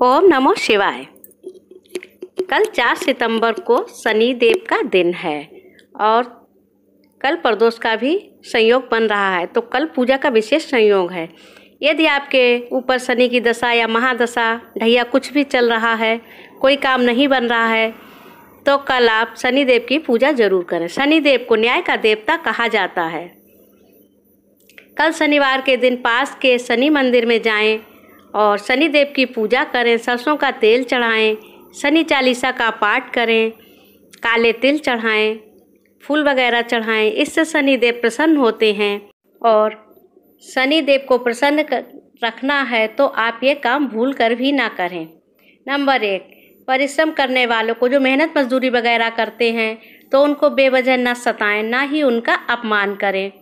ओम नमो शिवाय। कल चार सितंबर को शनि देव का दिन है और कल प्रदोष का भी संयोग बन रहा है तो कल पूजा का विशेष संयोग है। यदि आपके ऊपर शनि की दशा या महादशा, ढैया कुछ भी चल रहा है, कोई काम नहीं बन रहा है तो कल आप शनि देव की पूजा ज़रूर करें। शनि देव को न्याय का देवता कहा जाता है। कल शनिवार के दिन पास के शनि मंदिर में जाएँ और शनि देव की पूजा करें, सरसों का तेल चढ़ाएँ, शनि चालीसा का पाठ करें, काले तिल चढ़ाएँ, फूल वगैरह चढ़ाएँ, इससे शनि देव प्रसन्न होते हैं। और शनि देव को प्रसन्न रखना है तो आप ये काम भूल कर भी ना करें। नंबर एक, परिश्रम करने वालों को जो मेहनत मजदूरी वगैरह करते हैं तो उनको बेवजह न सताएँ, ना ही उनका अपमान करें।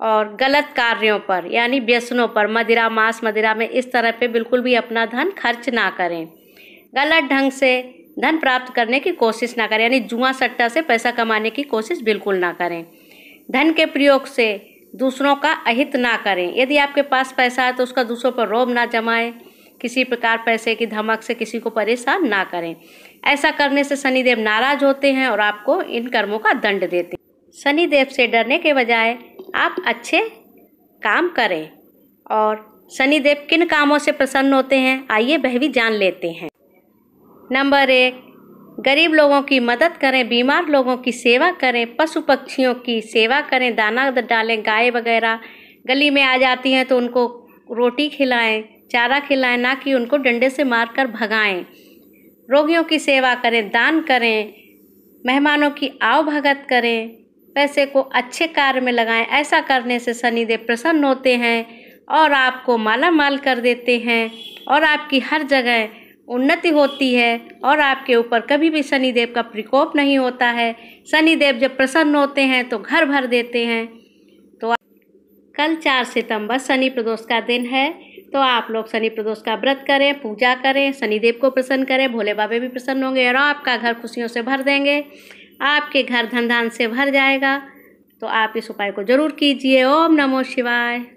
और गलत कार्यों पर, यानी व्यसनों पर, मदिरा, मांस मदिरा में इस तरह पे बिल्कुल भी अपना धन खर्च ना करें। गलत ढंग से धन प्राप्त करने की कोशिश ना करें, यानी जुआ सट्टा से पैसा कमाने की कोशिश बिल्कुल ना करें। धन के प्रयोग से दूसरों का अहित ना करें। यदि आपके पास पैसा है तो उसका दूसरों पर रोब ना जमाएँ, किसी प्रकार पैसे की धमक से किसी को परेशान ना करें। ऐसा करने से शनिदेव नाराज़ होते हैं और आपको इन कर्मों का दंड देते हैं। शनिदेव से डरने के बजाय आप अच्छे काम करें। और शनिदेव किन कामों से प्रसन्न होते हैं, आइए वह भी जान लेते हैं। नंबर एक, गरीब लोगों की मदद करें, बीमार लोगों की सेवा करें पशु पक्षियों की सेवा करें, दाना डालें, गाय वगैरह। गली में आ जाती हैं तो उनको रोटी खिलाएँ, चारा खिलाएँ, ना कि उनको डंडे से मारकर भगाएँ। रोगियों की सेवा करें, दान करें। मेहमानों की आव भगत करें। पैसे को अच्छे कार्य में लगाएँ। ऐसा करने से शनिदेव प्रसन्न होते हैं और आपको माला माल कर देते हैं और आपकी हर जगह उन्नति होती है और आपके ऊपर कभी भी शनिदेव का प्रकोप नहीं होता है। शनिदेव जब प्रसन्न होते हैं तो घर भर देते हैं। तो कल चार सितंबर शनि प्रदोष का दिन है। तो आप लोग शनि प्रदोष का व्रत करें, पूजा करें, शनिदेव को प्रसन्न करें, भोले बाबे भी प्रसन्न होंगे और आपका घर खुशियों से भर देंगे। आपके घर धन धान से भर जाएगा। तो आप इस उपाय को ज़रूर कीजिए। ओम नमो शिवाय।